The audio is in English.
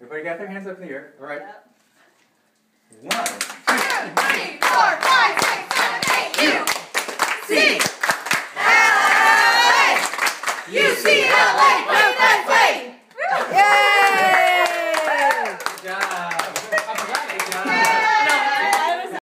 Everybody got their hands up in the air. All right. Yep. One, two, three, four, five, six, seven, eight. U C L A U C L A.